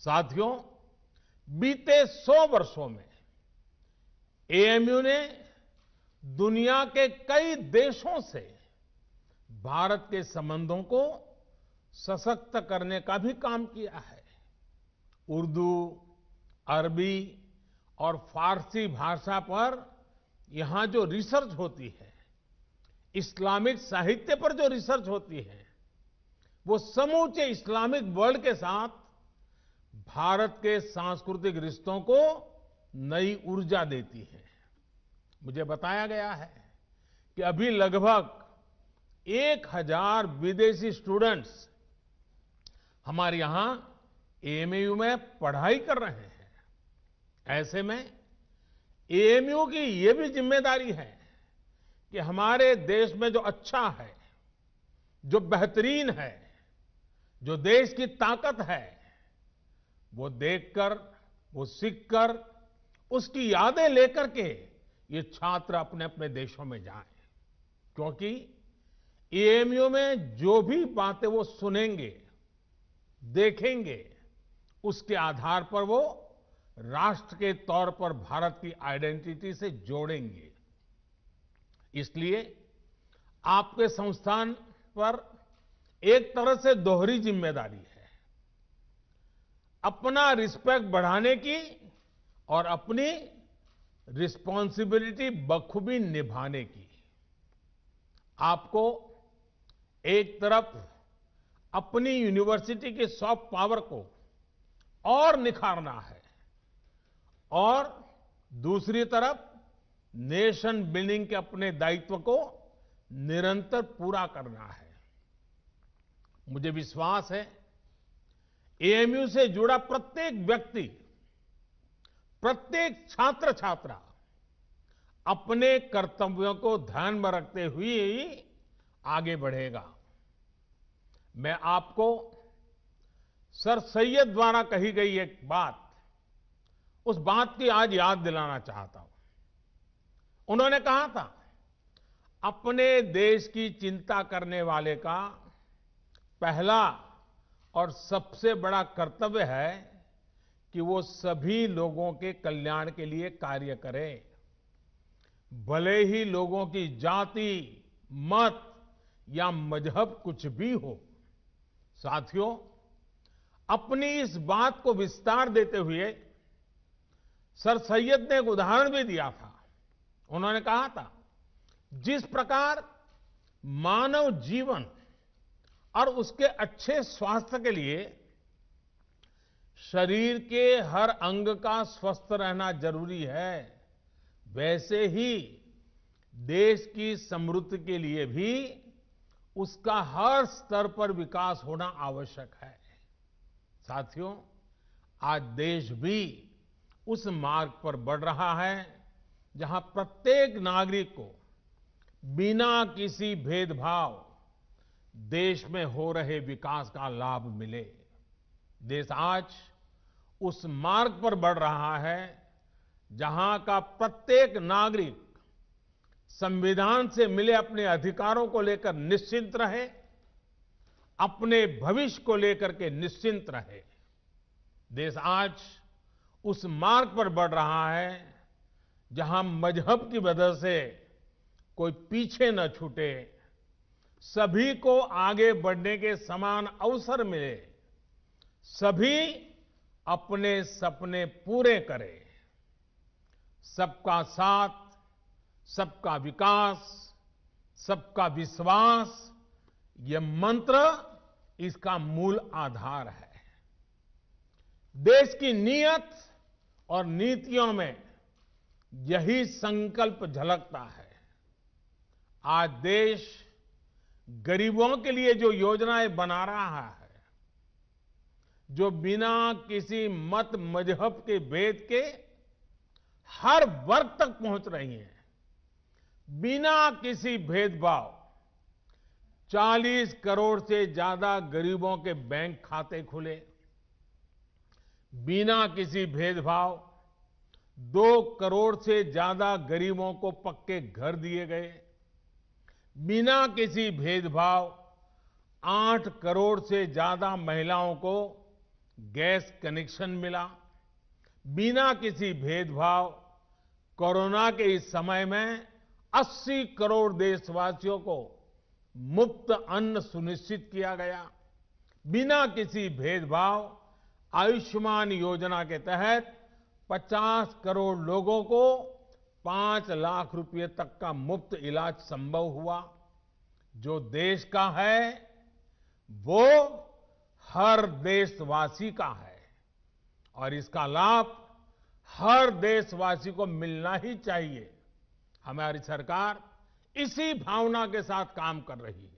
साथियों, बीते सौ वर्षों में एएमयू ने दुनिया के कई देशों से भारत के संबंधों को सशक्त करने का भी काम किया है। उर्दू, अरबी और फारसी भाषा पर यहाँ जो रिसर्च होती है, इस्लामिक साहित्य पर जो रिसर्च होती है, वो समूचे इस्लामिक वर्ल्ड के साथ भारत के सांस्कृतिक रिश्तों को नई ऊर्जा देती है। मुझे बताया गया है कि अभी लगभग एक हज़ार विदेशी स्टूडेंट्स हमारे यहाँ एएमयू में पढ़ाई कर रहे हैं। ऐसे में एएमयू की यह भी ज़िम्मेदारी है कि हमारे देश में जो अच्छा है, जो बेहतरीन है, जो देश की ताकत है वो देखकर, वो सीखकर, उसकी यादें लेकर के ये छात्र अपने अपने देशों में जाएँ। क्योंकि एएमयू में जो भी बातें वो सुनेंगे, देखेंगे, उसके आधार पर वो राष्ट्र के तौर पर भारत की आइडेंटिटी से जोड़ेंगे। इसलिए आपके संस्थान पर एक तरह से दोहरी ज़िम्मेदारी है। अपना रिस्पेक्ट बढ़ाने की और अपनी रिस्पॉन्सिबिलिटी बखूबी निभाने की। आपको एक तरफ़ अपनी यूनिवर्सिटी की सॉफ्ट पावर को और निखारना है और दूसरी तरफ़ नेशन बिल्डिंग के अपने दायित्व को निरंतर पूरा करना है। मुझे विश्वास है एएमयू से जुड़ा प्रत्येक व्यक्ति, प्रत्येक छात्र छात्रा अपने कर्तव्यों को ध्यान में रखते हुए ही आगे बढ़ेगा। मैं आपको सर सैयद द्वारा कही गई एक बात, उस बात की आज याद दिलाना चाहता हूँ। उन्होंने कहा था, अपने देश की चिंता करने वाले का पहला और सबसे बड़ा कर्तव्य है कि वो सभी लोगों के कल्याण के लिए कार्य करे। भले ही लोगों की जाति, मत या मज़हब कुछ भी हो, साथियों, अपनी इस बात को विस्तार देते हुए सर सैयद ने एक उदाहरण भी दिया था। उन्होंने कहा था, जिस प्रकार मानव जीवन और उसके अच्छे स्वास्थ्य के लिए शरीर के हर अंग का स्वस्थ रहना ज़रूरी है। वैसे ही देश की समृद्धि के लिए भी उसका हर स्तर पर विकास होना आवश्यक है। साथियों, आज देश भी उस मार्ग पर बढ़ रहा है जहाँ प्रत्येक नागरिक को बिना किसी भेदभाव देश में हो रहे विकास का लाभ मिले। देश आज उस मार्ग पर बढ़ रहा है जहाँ का प्रत्येक नागरिक संविधान से मिले अपने अधिकारों को लेकर निश्चिंत रहे, अपने भविष्य को लेकर के निश्चिंत रहे। देश आज उस मार्ग पर बढ़ रहा है जहाँ मज़हब की वजह से कोई पीछे न छूटे सभी को आगे बढ़ने के समान अवसर मिले, सभी अपने सपने पूरे करें। सबका साथ, सबका विकास, सबका विश्वास, ये मंत्र इसका मूल आधार है। देश की नीयत और नीतियों में यही संकल्प झलकता है। आज देश गरीबों के लिए जो योजनाएँ बना रहा है, जो बिना किसी मत मज़हब के भेद के हर वर्ग तक पहुँच रही हैं, बिना किसी भेदभाव 40 करोड़ से ज़्यादा गरीबों के बैंक खाते खुले, बिना किसी भेदभाव, दो करोड़ से ज़्यादा गरीबों को पक्के घर दिए गए। बिना किसी भेदभाव आठ करोड़ से ज़्यादा महिलाओं को गैस कनेक्शन मिला। बिना किसी भेदभाव कोरोना के इस समय में 80 करोड़ देशवासियों को मुफ़्त अन्न सुनिश्चित किया गया। बिना किसी भेदभाव आयुष्मान योजना के तहत 50 करोड़ लोगों को 5 लाख रुपए तक का मुफ़्त इलाज संभव हुआ। जो देश का है, वो हर देशवासी का है। और इसका लाभ हर देशवासी को मिलना ही चाहिए। हमारी सरकार इसी भावना के साथ काम कर रही है।